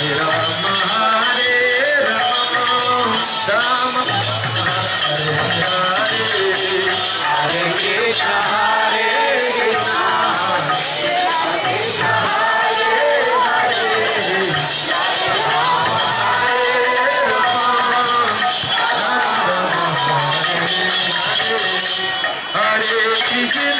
Hare Krishna.